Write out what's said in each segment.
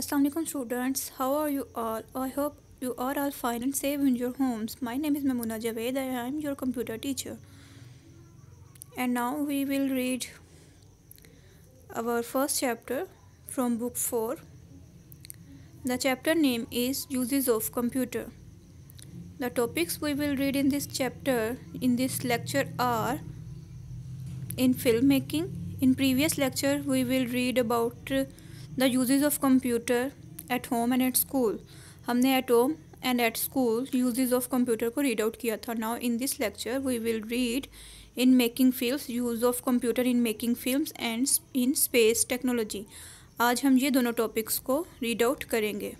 Assalamualaikum students, how are you all? I hope you are all fine and safe in your homes. My name is Mamuna Javed I am your computer teacher. And now we will read our first chapter from book 4. The chapter name is Uses of Computer. The topics we will read in this chapter in this lecture are in filmmaking. In previous lecture we will read about the usages of computer at home and at school. हमने at home and at school usages of computer को read out किया था। Now in this lecture we will read in making films use of computer in making films and in space technology आज हम ये दोनों topics को read out करेंगे।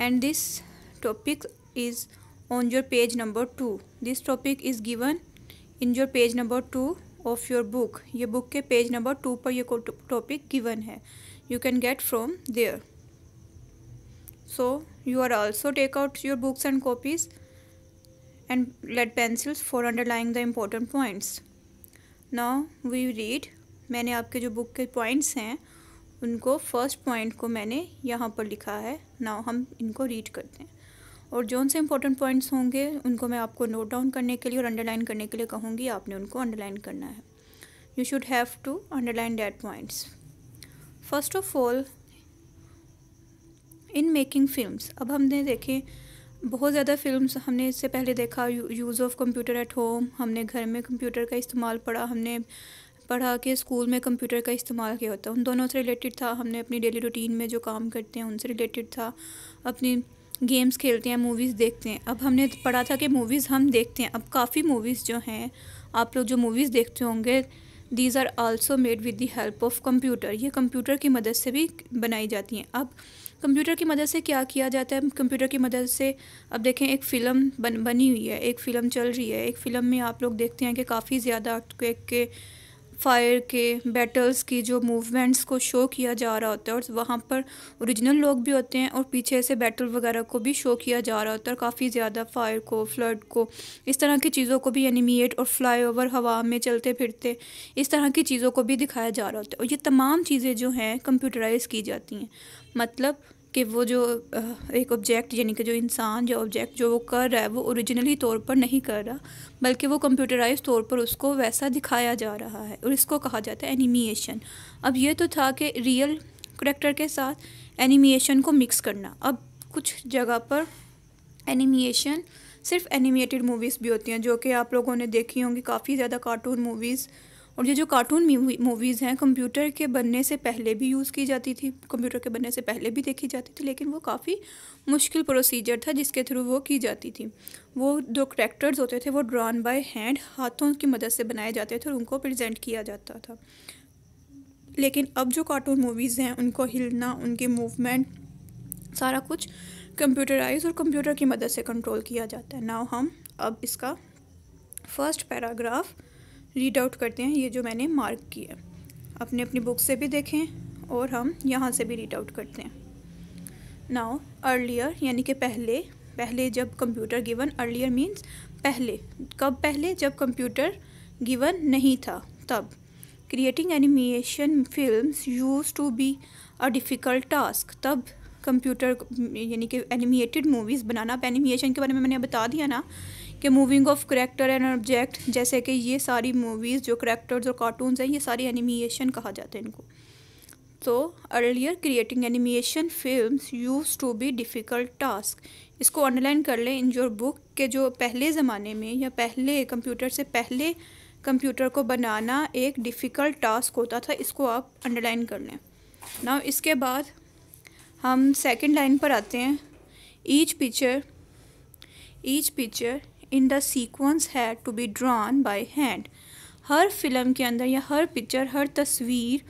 And this topic is on your page number two this topic is given in your page number two of your book ये book के page number two पर ये टॉपिक गिवन है. You can get from there so you are also take out your books and copies and let pencils for underlining the important points now we read मैंने आपके जो book के points हैं, उनको first point को मैंने यहाँ पर लिखा है. नाउ हम इनको रीड करते हैं. और जौन से इंपॉर्टेंट पॉइंट्स होंगे, उनको मैं आपको नोट डाउन करने के लिए और अंडरलाइन करने के लिए कहूँगी, आपने उनको अंडरलाइन करना है। You should have to underline that points first of all in making films अब हमने देखे, बहुत ज़्यादा फिल्म्स हमने इससे पहले देखा use of computer at home हमने घर में कंप्यूटर का इस्तेमाल पढ़ा, हमने पढ़ा कि स्कूल में कंप्यूटर का इस्तेमाल किया होता है। उन दोनों से रिलेटेड था, हमने अपनी डेली रूटीन में जो काम करते हैं, उनसे रिलेटेड था, अपनी गेम्स खेलते हैं मूवीज़ देखते हैं। अब हमने पढ़ा था कि मूवीज़ हम देखते हैं। अब काफ़ी मूवीज़ जो हैं, आप लोग जो मूवीज़ देखते होंगे these are also made with the help of computer ये कंप्यूटर की मदद से भी बनाई जाती हैं। अब कंप्यूटर की मदद से क्या किया जाता है? कंप्यूटर की मदद से अब देखें, एक फ़िल्म बन, बनी हुई है, एक फ़िल्म चल रही है। एक फ़िल्म में आप लोग देखते हैं कि काफ़ी ज़्यादा के फायर के बैटल्स की जो मूवमेंट्स को शो किया जा रहा होता है और वहाँ पर ओरिजिनल लोग भी होते हैं और पीछे से बैटल वगैरह को भी शो किया जा रहा होता है और काफ़ी ज़्यादा फायर को फ्लड को, इस तरह की चीज़ों को भी एनिमिएट और फ्लाई ओवर हवा में चलते फिरते इस तरह की चीज़ों को भी दिखाया जा रहा होता है और ये तमाम चीज़ें जो हैं कंप्यूटराइज की जाती हैं। मतलब कि वो जो एक ऑब्जेक्ट यानी कि जो इंसान, जो ऑब्जेक्ट जो वो कर रहा है, वो ओरिजिनली तौर पर नहीं कर रहा, बल्कि वो कंप्यूटराइज तौर पर उसको वैसा दिखाया जा रहा है और इसको कहा जाता है एनिमिएशन अब ये तो था कि रियल करेक्टर के साथ एनिमिएशन को मिक्स करना। अब कुछ जगह पर एनिमिएशन सिर्फ़ एनिमेटेड मूवीज़ भी होती हैं, जो कि आप लोगों ने देखी होंगी, काफ़ी ज़्यादा कार्टून मूवीज़ और ये जो कार्टून मूवीज़ हैं कंप्यूटर के बनने से पहले भी यूज़ की जाती थी कंप्यूटर के बनने से पहले भी देखी जाती थी, लेकिन वो काफ़ी मुश्किल प्रोसीजर था जिसके थ्रू वो की जाती थी। वो जो करेक्टर्स होते थे, वो ड्रॉन बाय हैंड हाथों की मदद से बनाए जाते थे और उनको प्रजेंट किया जाता था। लेकिन अब जो कार्टून मूवीज़ हैं, उनको हिलना, उनकी मूवमेंट सारा कुछ कंप्यूटराइज और कंप्यूटर की मदद से कंट्रोल किया जाता है। नाउ हम अब इसका फ़र्स्ट पैराग्राफ रीड आउट करते हैं, ये जो मैंने मार्क किया अपने अपनी बुक से भी देखें और हम यहाँ से भी रीड आउट करते हैं। नाउ अर्लियर यानी कि पहले पहले जब कंप्यूटर गिवन अर्लियर मीन्स पहले, कब पहले जब कंप्यूटर गिवन नहीं था, तब। Creating animation films use to be a difficult task तब कंप्यूटर यानी कि एनिमेटेड मूवीज़ बनाना अब एनिमेशन के बारे में मैंने बता दिया ना कि moving of character and object जैसे कि ये सारी मूवीज़ जो करेक्टर्स और कार्टून्स हैं, ये सारी एनिमेशन कहा जाता है इनको। तो earlier creating animation films use to be difficult task इसको अंडरलाइन कर लें इन जो बुक के जो पहले ज़माने में या पहले कंप्यूटर से पहले कंप्यूटर को बनाना एक डिफ़िकल्ट टास्क होता था, इसको आप अंडरलाइन कर लें। ना इसके बाद हम सेकंड लाइन पर आते हैं। Each picture each picture in the sequence है to be drawn by hand her film के अंदर या हर पिक्चर हर तस्वीर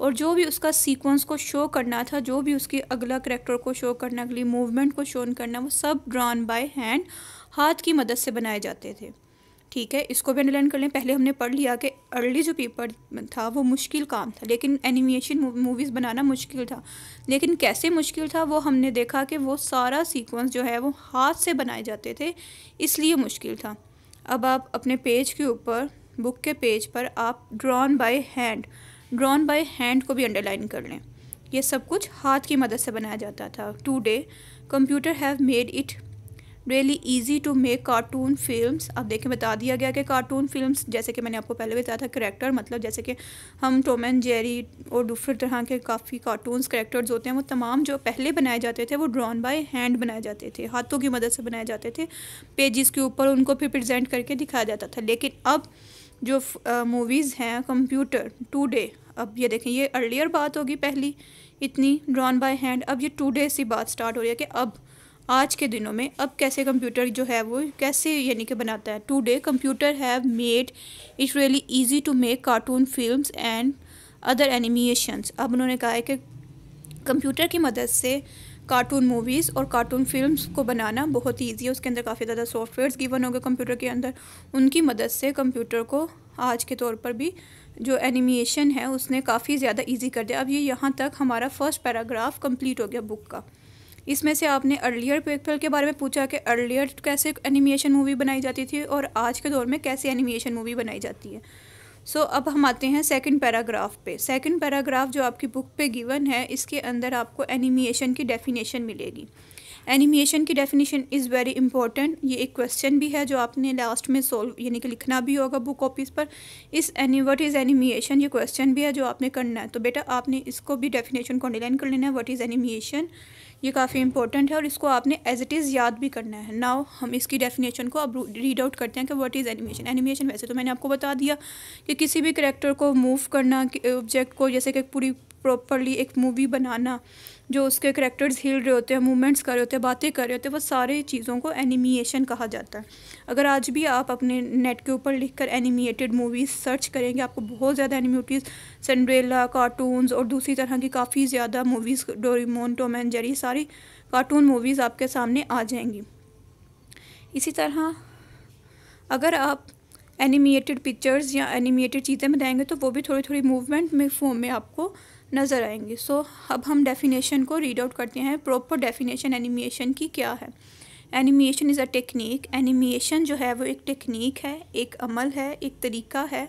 और जो भी उसका सीक्वेंस को शो करना था, जो भी उसके अगला करेक्टर को शो करना, अगली मूवमेंट को शो करना, वो सब ड्रॉन बाय हैंड हाथ की मदद से बनाए जाते थे। ठीक है, इसको भी अंडरलाइन कर लें। पहले हमने पढ़ लिया कि अर्ली जो पेपर था, वो मुश्किल काम था, लेकिन एनिमेशन मूवीज़ बनाना मुश्किल था। लेकिन कैसे मुश्किल था, वो हमने देखा कि वो सारा सीक्वेंस जो है, वो हाथ से बनाए जाते थे, इसलिए मुश्किल था। अब आप अपने पेज के ऊपर बुक के पेज पर आप drawn by hand drawn by hand को भी अंडरलाइन कर लें। ये सब कुछ हाथ की मदद से बनाया जाता था। Today computer have made it really easy to make cartoon films अब देखें बता दिया गया कि कार्टून फिल्म्स जैसे कि मैंने आपको पहले बताया था करेक्टर मतलब जैसे कि हम टॉम एंड जेरी और दूसरे तरह के काफ़ी कार्टून्स करेक्टर्स होते हैं, वो तमाम जो पहले बनाए जाते थे, वो ड्रॉन बाय हैंड बनाए जाते थे, हाथों की मदद से बनाए जाते थे पेजेस के ऊपर उनको फिर प्रजेंट करके दिखाया जाता था। लेकिन अब जो मूवीज़ हैं कंप्यूटर टू अब ये देखें, ये अर्लियर बात होगी पहली, इतनी ड्रॉन बाय हैंड अब ये टू डे से बात स्टार्ट हो रही है कि अब आज के दिनों में अब कैसे कंप्यूटर जो है वो कैसे यानी कि बनाता है? Today computer have made it really easy to make cartoon films and other animations अब उन्होंने कहा है कि कंप्यूटर की मदद से कार्टून मूवीज़ और कार्टून फिल्म्स को बनाना बहुत ईजी है। उसके अंदर काफ़ी ज़्यादा सॉफ्टवेयर्स गिवन हो गए कंप्यूटर के अंदर। उनकी मदद से कंप्यूटर को आज के तौर पर भी जो एनिमेशन है, उसने काफ़ी ज़्यादा इजी कर दिया। अब ये यहाँ तक हमारा फ़र्स्ट पैराग्राफ कंप्लीट हो गया बुक का। इसमें से आपने अर्लियर पीपल के बारे में पूछा कि अर्लियर कैसे एनिमेशन मूवी बनाई जाती थी और आज के दौर में कैसे एनिमेशन मूवी बनाई जाती है। सो so, अब हम आते हैं सेकंड पैराग्राफ पे। सेकंड पैराग्राफ जो आपकी बुक पे गिवन है इसके अंदर आपको एनिमेशन की डेफिनेशन मिलेगी। एनिमेशन की डेफिनेशन इज़ वेरी इंपॉर्टेंट ये एक क्वेश्चन भी है जो आपने लास्ट में सोल्व यानी कि लिखना भी होगा बुक कॉपीज़ पर। इस एनी वट इज़ एनिमिएशन ये क्वेश्चन भी है जो आपने करना है। तो बेटा, आपने इसको भी डेफिनेशन को अंडरलाइन कर लेना है वट इज़ एनिमिएशन ये काफ़ी इंपॉर्टेंट है और इसको आपने एज इट इज़ याद भी करना है। नाउ हम इसकी डेफिनेशन को अब रीड आउट करते हैं कि व्हाट इज़ एनिमेशन एनिमेशन वैसे तो मैंने आपको बता दिया कि किसी भी करेक्टर को मूव करना ऑब्जेक्ट को, जैसे कि पूरी प्रॉपरली एक मूवी बनाना, जो उसके करेक्टर्स हिल रहे होते हैं मूवमेंट्स कर रहे होते हैं, बातें कर रहे होते हैं, वो सारे चीज़ों को एनिमिएशन कहा जाता है। अगर आज भी आप अपने नेट के ऊपर लिख कर एनिमेटेड मूवीज़ सर्च करेंगे, आपको बहुत ज़्यादा एनिमेटीज़ सनड्रेला कार्टून्स और दूसरी तरह की काफ़ी ज़्यादा movies Doraemon Tom and Jerry सारी कार्टून मूवीज़ आपके सामने आ जाएँगी। इसी तरह, अगर आप एनिमेटेड पिक्चर्स या एनिमेटेड चीज़ें बनाएँगे तो वो भी थोड़ी थोड़ी मूवमेंट में फॉर्म में आपको नज़र आएँगे। सो so, अब हम डेफिनेशन को रीड आउट करते हैं। प्रॉपर डेफिनेशन एनिमेशन की क्या है? Animation is a technique animation जो है वो एक टेक्निक है एक अमल है एक तरीका है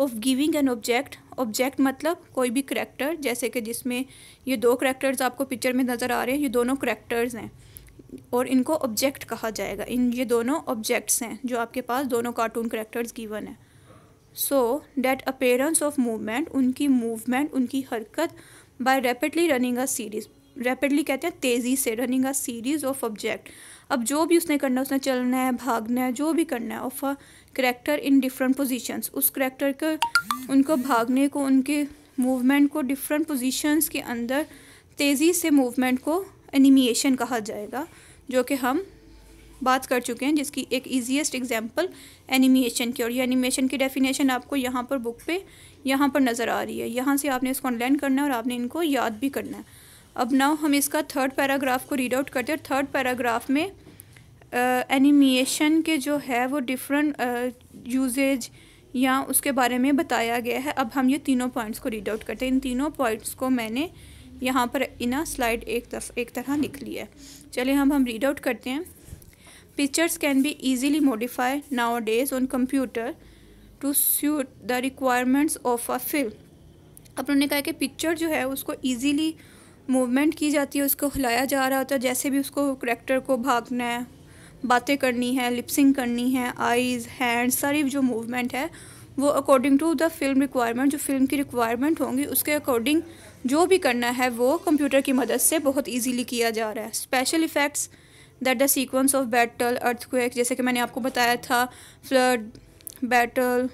of giving an object object मतलब कोई भी करेक्टर जैसे कि जिसमें ये दो करेक्टर्स आपको पिक्चर में नज़र आ रहे हैं ये दोनों करेक्टर्स हैं और इनको ऑब्जेक्ट कहा जाएगा। इन ये दोनों ऑब्जेक्ट्स हैं जो आपके पास दोनों कार्टून करेक्टर्स गिवन है। So that appearance of movement उनकी मूवमेंट उनकी हरकत by rapidly running a series rapidly कहते हैं, तेज़ी से running a series of object अब जो भी उसने करना है, उसने चलना है, भागना है, जो भी करना है of a character in different positions उस करेक्टर का, उनको भागने को, उनके मूवमेंट को डिफरेंट पोजीशंस के अंदर तेज़ी से मूवमेंट को एनिमिएशन कहा जाएगा, जो कि हम बात कर चुके हैं, जिसकी एक ईजीएस्ट एग्जांपल एनिमेशन की। और ये एनिमेशन की डेफिनेशन आपको यहाँ पर बुक पे, यहाँ पर नज़र आ रही है। यहाँ से आपने इसको ऑनलाइन करना है और आपने इनको याद भी करना है। अब नाउ हम इसका थर्ड पैराग्राफ को रीड आउट करते हैं। थर्ड पैराग्राफ में एनिमेशन के जो है वो डिफरेंट यूजेज या उसके बारे में बताया गया है। अब हम ये तीनों पॉइंट्स को रीड आउट करते हैं। इन तीनों पॉइंट्स को मैंने यहाँ पर इना स्लाइड एक तरफ़, एक तरह लिख लिया है। चलिए हम हम रीड आउट करते हैं। Pictures can be easily modified nowadays on computer to suit the requirements of a film. अब उन्होंने कहा कि पिक्चर जो है, उसको इजीली मूवमेंट की जाती है, उसको हिलाया जा रहा होता है, जैसे भी उसको करेक्टर को भागना है, बातें करनी है लिपसिंग करनी है आइज़ हैंड सारी जो मूवमेंट है, वो according to the film requirement जो फ़िल्म की रिक्वायरमेंट होंगी, उसके अकॉर्डिंग जो भी करना है, वो कंप्यूटर की मदद से बहुत ईजीली किया जा रहा है special effects that the sequence of battle earthquake जैसे कि मैंने आपको बताया था फ्लड बैटल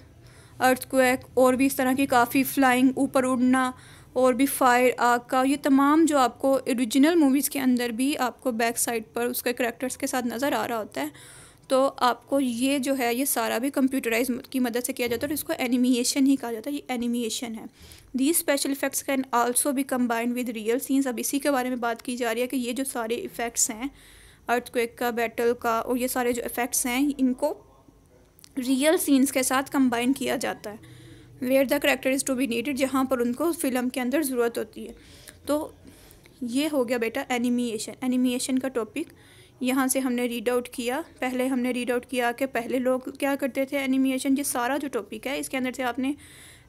अर्थक्वेक और भी इस तरह की काफ़ी फ्लाइंग ऊपर उड़ना, और भी फायर आग का, ये तमाम जो आपको ओरिजिनल मूवीज़ के अंदर भी आपको बैक साइड पर उसके करेक्टर्स के साथ नज़र आ रहा होता है तो आपको ये जो है, ये सारा भी कंप्यूटराइज की मदद से किया जाता है, और इसको एनिमिएशन ही कहा जाता है, ये एनिमिएशन है। The special effects can also भी कम्बाइंड विद रियल सीन्स अब इसी के बारे में बात की जा रही है कि ये जो सारे इफ़ेक्ट्स हैं अर्थक्वेक का बैटल का और ये सारे जो इफ़ेक्ट्स हैं, इनको रियल सीन्स के साथ कंबाइन किया जाता है। Where the character is to be needed जहाँ पर उनको फ़िल्म के अंदर ज़रूरत होती है। तो ये हो गया बेटा एनिमिएशन एनिमिएशन का टॉपिक यहाँ से हमने रीड आउट किया। पहले हमने रीड आउट किया कि पहले लोग क्या करते थे एनिमिएशन ये सारा जो टॉपिक है, इसके अंदर से आपने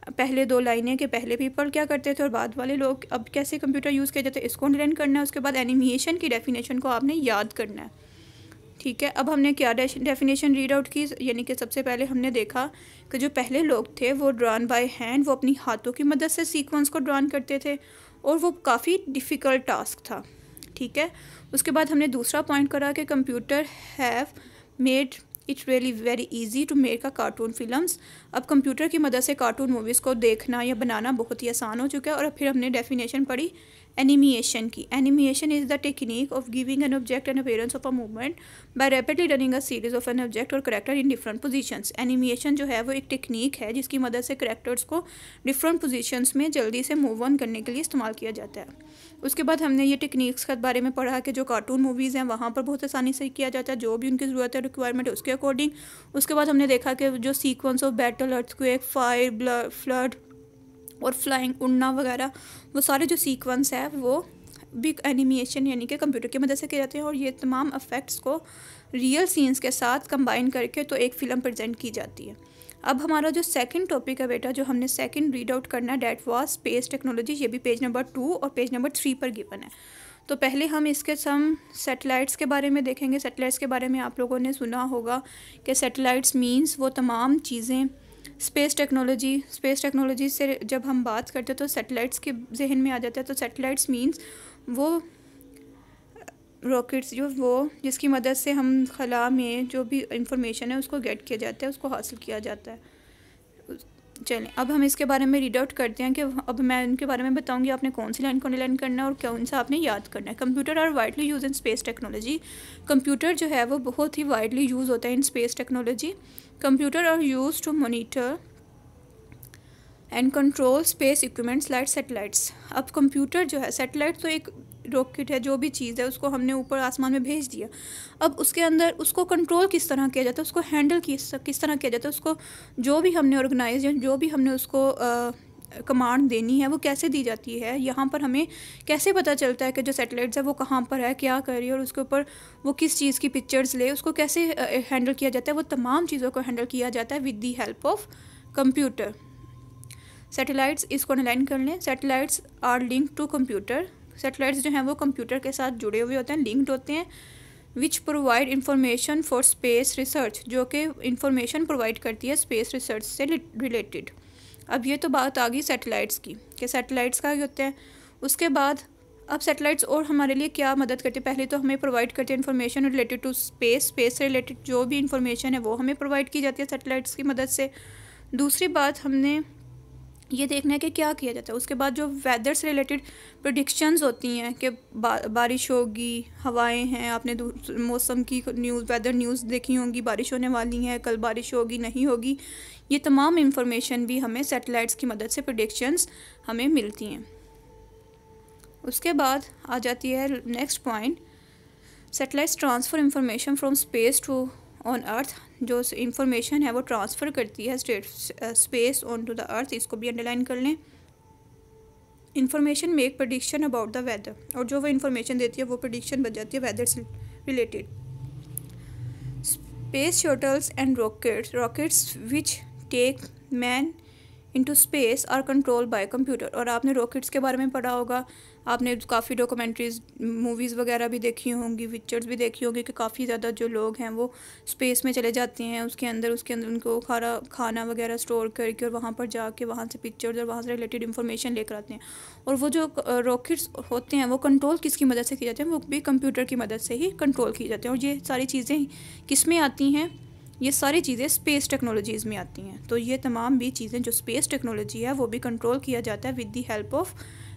पहले दो लाइनें के पहले पीपल क्या करते थे और बाद वाले लोग अब कैसे कंप्यूटर यूज़ किया जाता इसको अंडरलाइन करना है, उसके बाद एनिमेशन की डेफिनेशन को आपने याद करना है। ठीक है, अब हमने क्या डेफिनेशन रीड आउट की? यानी कि सबसे पहले हमने देखा कि जो पहले लोग थे, वो ड्रॉन बाय हैंड वो अपनी हाथों की मदद से सीक्वेंस को ड्रॉन करते थे और वो काफ़ी डिफ़िकल्ट टास्क था। ठीक है, उसके बाद हमने दूसरा पॉइंट करा कि computer have made it's really very easy to make a cartoon films अब कंप्यूटर की मदद से कार्टून मूवीज़ को देखना या बनाना बहुत ही आसान हो चुका है और फिर हमने डेफिनेशन पढ़ी। एनिमिएशन की. Animation is the technique of giving an object an appearance of a movement by rapidly running a series of an object और character in different positions animation जो है वो एक टेक्निक है जिसकी मदद से करेक्टर्स को डिफरेंट पोजीशंस में जल्दी से मूव ऑन करने के लिए इस्तेमाल किया जाता है। उसके बाद हमने ये टेक्निक्स के बारे में पढ़ा कि जो कार्टून मूवीज़ हैं वहाँ पर बहुत आसानी से किया जाता है, जो भी उनकी ज़रूरत है रिक्वायरमेंट उसके अकॉर्डिंग उसके बाद हमने देखा कि जो sequence of battle earthquake fire flood और फ्लाइंग उड़ना वगैरह, वो सारे जो सीक्वेंस है, वो भी एनिमेशन यानी कि कंप्यूटर की मदद से किए जाते हैं और ये तमाम अफेक्ट्स को रियल सीन्स के साथ कंबाइन करके तो एक फ़िल्म प्रजेंट की जाती है। अब हमारा जो सेकंड टॉपिक है बेटा, जो हमने सेकंड रीड आउट करना है डेट वाज स्पेस टेक्नोलॉजी ये भी पेज नंबर टू और पेज नंबर थ्री पर गिवन है। तो पहले हम इसके सम सेटेलाइट्स के बारे में देखेंगे। सेटेलाइट्स के बारे में आप लोगों ने सुना होगा कि सेटेलाइट्स मींस वो तमाम चीज़ें स्पेस टेक्नोलॉजी स्पेस टेक्नोलॉजी से जब हम बात करते हैं तो सेटेलाइट्स के जहन में आ जाता है तो सेटेलाइट्स मीन्स वो रॉकेट्स जो, वो जिसकी मदद से हम खला में जो भी इंफॉर्मेशन है उसको गेट किया जाता है, उसको हासिल किया जाता है। चलें, अब हम इसके बारे में रीड आउट करते हैं कि अब मैं इनके बारे में बताऊँगी आपने कौन सी लाइन को लर्न करना है और कौन सा आपने याद करना है। Computer are widely use in space technology computer जो है वो बहुत ही वाइडली यूज़ होता है in space technology computer are use to monitor and control space equipments light satellites अब कंप्यूटर जो है सेटेलाइट तो एक रॉकेट है, जो भी चीज़ है, उसको हमने ऊपर आसमान में भेज दिया। अब उसके अंदर उसको कंट्रोल किस तरह किया जाता है, उसको हैंडल किस किस तरह किया जाता है, उसको जो भी हमने ऑर्गेनाइज या जो भी हमने उसको कमांड देनी है, वो कैसे दी जाती है, यहाँ पर हमें कैसे पता चलता है कि जो सेटेलाइट्स है, वो कहाँ पर है, क्या कर रही है, और उसके ऊपर वो किस चीज़ की पिक्चर्स ले, उसको कैसे हैंडल किया जाता है, वो तमाम चीज़ों को हैंडल किया जाता है with the help of computer satellites इसको अनलाइन कर लें। Satellites are link to computer satellites जो हैं वो कंप्यूटर के साथ जुड़े हुए होते हैं लिंक्ड होते हैं which provide information for space research जो कि इंफॉर्मेशन प्रोवाइड करती है स्पेस रिसर्च से रिलेटेड अब ये तो बात आ गई सेटेलाइट्स की, कि सेटेलाइट्स का ही होते हैं? उसके बाद, अब सेटेलाइट्स और हमारे लिए क्या मदद करती है? पहले तो हमें प्रोवाइड करते हैं information related to space space से रिलेटेड जो भी इंफॉर्मेशन है वो हमें प्रोवाइड की जाती है सेटेलाइट्स की मदद से। दूसरी बात हमने ये देखना है कि क्या किया जाता है। उसके बाद जो वेदर से रिलेटेड प्रडिक्शंस होती हैं कि बा, बारिश होगी हवाएँ हैं आपने मौसम की न्यूज़ वेदर न्यूज़ देखी होंगी बारिश होने वाली है कल बारिश होगी नहीं होगी ये तमाम इंफॉर्मेशन भी हमें सेटेलाइट्स की मदद से प्रडिक्शंस हमें मिलती हैं। उसके बाद आ जाती है next point satellites transfer information from space to on earth जो इंफॉर्मेशन है वो ट्रांसफ़र करती है state space on to the earth इसको भी अंडरलाइन कर लें। Information make prediction about the weather और जो वो इंफॉर्मेशन देती है वो प्रडिक्शन बन जाती है वेदर से related space shuttles and rockets rockets which take man into space are control by computer और आपने रॉकेट्स के बारे में पढ़ा होगा। आपने काफ़ी डॉक्यूमेंट्रीज़ मूवीज़ वगैरह भी देखी होंगी पिक्चर्स भी देखी होंगी कि काफ़ी ज़्यादा जो लोग हैं वो स्पेस में चले जाते हैं, उसके अंदर उसके अंदर उनको खाना खाना वगैरह स्टोर करके और वहाँ पर जाके वहाँ से पिक्चर्स और वहाँ से रिलेटेड इन्फॉर्मेशन लेकर आते हैं। और वो जो रॉकेट्स होते हैं, वो कंट्रोल किसकी मदद से किए जाते हैं? वो भी कंप्यूटर की मदद से ही कंट्रोल किए जाते हैं। और ये सारी चीज़ें किसमें आती हैं? ये सारी चीज़ें स्पेस टेक्नोलॉजीज़ में आती हैं। तो ये तमाम भी चीज़ें जो स्पेस टेक्नोलॉजी है, वो भी कंट्रोल किया जाता है with the help of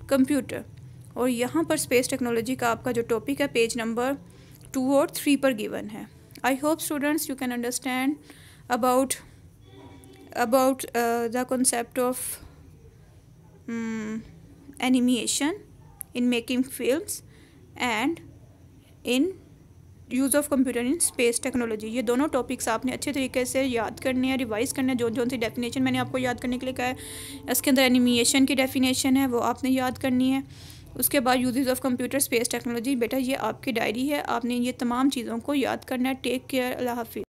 computer और यहाँ पर स्पेस टेक्नोलॉजी का आपका जो टॉपिक है पेज नंबर टू और थ्री पर गिवन है। I hope students you can understand about about the concept of animation in making films and in use of computer in space technology ये दोनों topics आपने अच्छे तरीके से याद करने हैं रिवाइज करने हैं। जो जो सी डेफिनेशन मैंने आपको याद करने के लिए कहा है, इसके अंदर एनिमिएशन की डेफिनेशन है, वो आपने याद करनी है। उसके बाद usages of computer space technology बेटा ये आपकी डायरी है, आपने ये तमाम चीज़ों को याद करना है टेक केयर अल्लाह हाफि